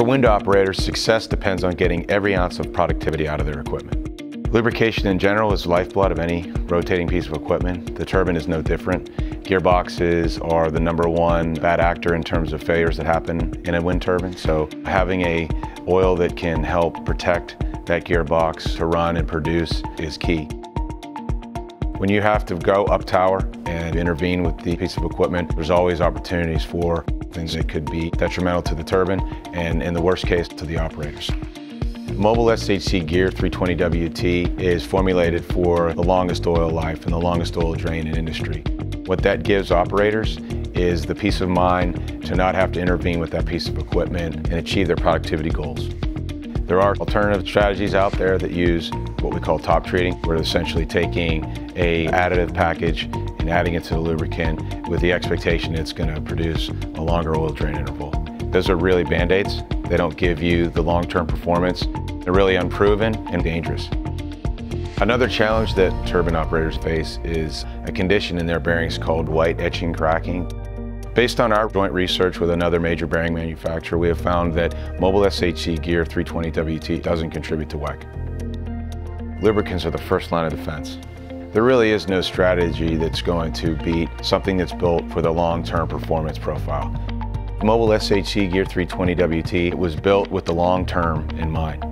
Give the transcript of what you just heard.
For wind operators, success depends on getting every ounce of productivity out of their equipment. Lubrication in general is lifeblood of any rotating piece of equipment. The turbine is no different. Gearboxes are the number one bad actor in terms of failures that happen in a wind turbine. So having a oil that can help protect that gearbox to run and produce is key. When you have to go up tower and intervene with the piece of equipment, there's always opportunities for things that could be detrimental to the turbine and in the worst case to the operators. Mobil SHC Gear 320WT is formulated for the longest oil life and the longest oil drain in industry. What that gives operators is the peace of mind to not have to intervene with that piece of equipment and achieve their productivity goals. There are alternative strategies out there that use what we call top treating. We're essentially taking a additive package and adding it to the lubricant with the expectation it's going to produce a longer oil drain interval. Those are really band-aids. They don't give you the long-term performance. They're really unproven and dangerous. Another challenge that turbine operators face is a condition in their bearings called white etching cracking. Based on our joint research with another major bearing manufacturer, we have found that Mobil SHC Gear 320WT doesn't contribute to WEC. Lubricants are the first line of defense. There really is no strategy that's going to beat something that's built for the long-term performance profile. Mobil SHC Gear 320WT was built with the long term in mind.